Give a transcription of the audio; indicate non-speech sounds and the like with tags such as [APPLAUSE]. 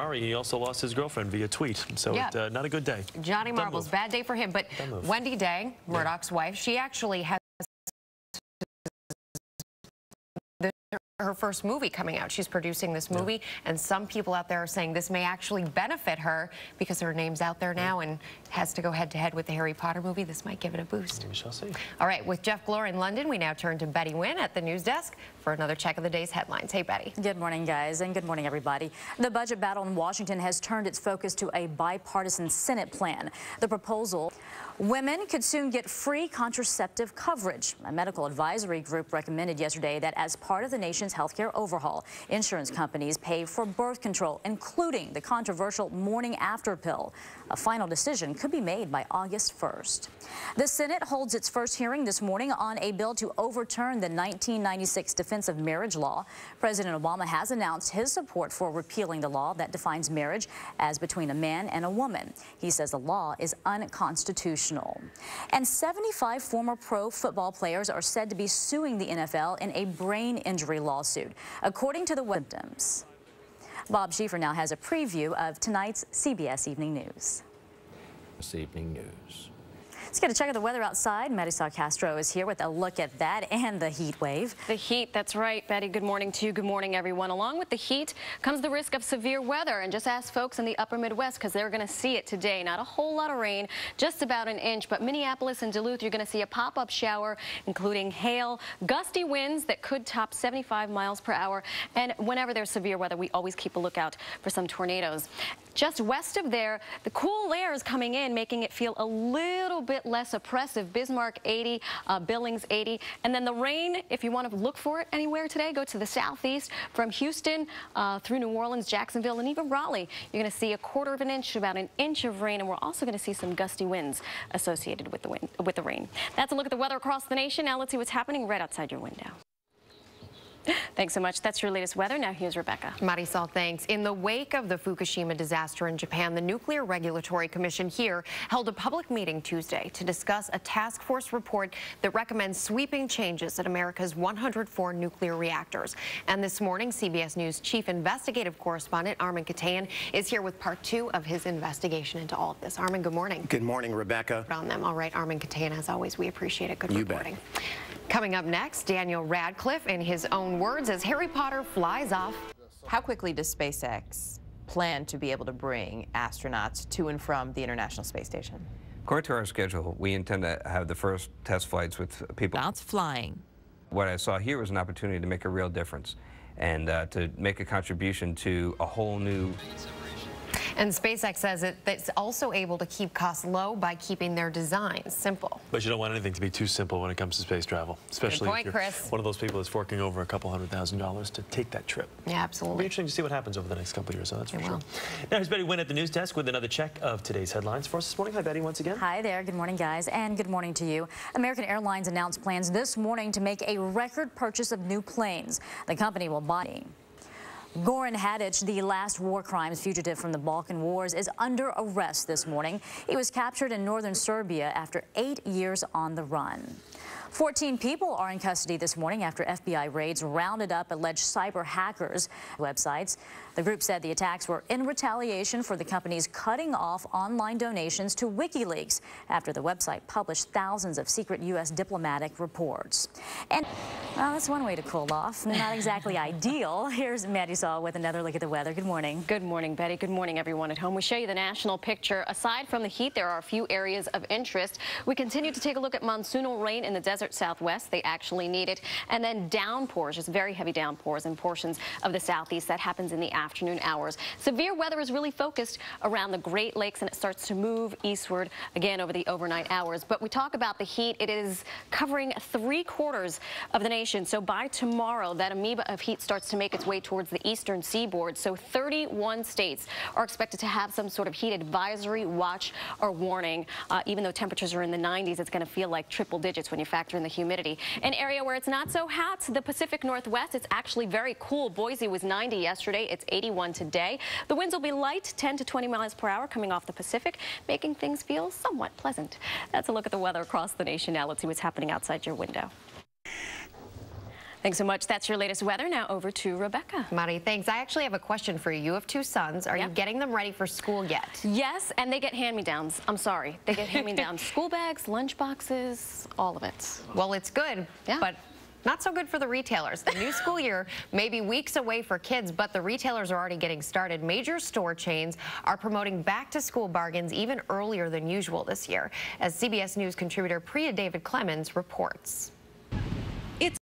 Ferrari, he also lost his girlfriend via tweet. So Yeah. it, uh, not a good day. Johnny Dumb Marbles, move. bad day for him. But Wendi Deng, Murdoch's wife, she actually has her first movie coming out. She's producing this movie, and some people out there are saying this may actually benefit her because her name's out there now and has to go head to head with the Harry Potter movie. This might give it a boost. We shall see. All right, with Jeff Glor in London, we now turn to Betty Nguyen at the news desk for another check of the day's headlines. Hey, Betty. Good morning, guys, and good morning, everybody. The budget battle in Washington has turned its focus to a bipartisan Senate plan. The proposal women could soon get free contraceptive coverage. A medical advisory group recommended yesterday that as part of the nation's healthcare overhaul, insurance companies pay for birth control, including the controversial morning after pill. A final decision could be made by August 1st. The Senate holds its first hearing this morning on a bill to overturn the 1996 Defense of Marriage law. President Obama has announced his support for repealing the law that defines marriage as between a man and a woman. He says the law is unconstitutional. And 75 former pro football players are said to be suing the NFL in a brain injury lawsuit, according to the symptoms. Bob Schieffer now has a preview of tonight's CBS Evening News. This evening news. Let's get a check of the weather outside. Marysol Castro is here with a look at that and the heat wave. The heat, that's right, Betty. Good morning to you. Good morning, everyone. Along with the heat comes the risk of severe weather. And just ask folks in the upper Midwest because they're going to see it today. Not a whole lot of rain, just about an inch. But Minneapolis and Duluth, you're going to see a pop-up shower, including hail, gusty winds that could top 75 miles per hour. And whenever there's severe weather, we always keep a lookout for some tornadoes. Just west of there, the cool air is coming in, making it feel a little bit less oppressive. Bismarck 80, uh, Billings 80. And then the rain, if you want to look for it anywhere today, go to the southeast from Houston uh, through New Orleans, Jacksonville, and even Raleigh. You're going to see a quarter of an inch, about an inch of rain, and we're also going to see some gusty winds associated with the, wind, with the rain. That's a look at the weather across the nation. Now let's see what's happening right outside your window. Thanks so much. That's your latest weather. Now here's Rebecca. Marysol, thanks. In the wake of the Fukushima disaster in Japan, the Nuclear Regulatory Commission here held a public meeting Tuesday to discuss a task force report that recommends sweeping changes at America's 104 nuclear reactors. And this morning, CBS News chief investigative correspondent Armen Keteyian is here with part two of his investigation into all of this. Armen, good morning. Good morning, Rebecca. On them. All right, Armen Keteyian, as always, we appreciate it. Good You bet. Reporting. Coming up next, Daniel Radcliffe, in his own words, as Harry Potter flies off How quickly does SpaceX plan to be able to bring astronauts to and from the International Space Station? According to our schedule, we intend to have the first test flights with people. That's flying. What I saw here was an opportunity to make a real difference and uh, to make a contribution to a whole new And SpaceX says it, it's also able to keep costs low by keeping their designs simple. But you don't want anything to be too simple when it comes to space travel, especially point, if you're Chris. one of those people that's forking over a couple hundred thousand dollars to take that trip. Yeah, absolutely. It'll be interesting to see what happens over the next couple of years, so that's for It sure. will. Now, here's Betty Nguyen at the news desk with another check of today's headlines for us this morning. Hi, Betty, once again. Hi there. Good morning, guys, and good morning to you. American Airlines announced plans this morning to make a record purchase of new planes. The company will buy. Goran Hadzic, the last war crimes fugitive from the Balkan Wars, is under arrest this morning. He was captured in northern Serbia after eight years on the run. 14 people are in custody this morning after FBI raids rounded up alleged cyber hackers websites. The group said the attacks were in retaliation for the company's cutting off online donations to WikiLeaks after the website published thousands of secret U.S. diplomatic reports. And, well, that's one way to cool off. [LAUGHS] Not exactly ideal. Here's Marysol with another look at the weather. Good morning. Good morning, Betty. Good morning, everyone at home. We show you the national picture. Aside from the heat, there are a few areas of interest. We continue to take a look at monsoonal rain in the desert southwest. They actually need it. And then downpours, just very heavy downpours in portions of the southeast. That happens in the afternoon hours. Severe weather is really focused around the Great Lakes, and it starts to move eastward again over the overnight hours. But we talk about the heat. It is covering three quarters of the nation. So by tomorrow, that amoeba of heat starts to make its way towards the eastern seaboard. So 31 states are expected to have some sort of heat advisory, watch, or warning. Uh, even though temperatures are in the 90s, it's going to feel like triple digits when you factor in the humidity. An area where it's not so hot, the Pacific Northwest, it's actually very cool. Boise was 90 yesterday. It's 81 today. The winds will be light, 10 to 20 miles per hour coming off the Pacific, making things feel somewhat pleasant. That's a look at the weather across the nation. Now let's see what's happening outside your window. Thanks so much. That's your latest weather. Now over to Rebecca. Mari, thanks. I actually have a question for you. You have two sons. Are you getting them ready for school yet? Yes, and they get hand-me-downs. I'm sorry. They get hand-me-downs. [LAUGHS] School bags, lunch boxes, all of it. Well, it's good, Yeah. but not so good for the retailers. The new school year may be weeks away for kids, but the retailers are already getting started. Major store chains are promoting back-to-school bargains even earlier than usual this year, as CBS News contributor Priya David Clemens reports.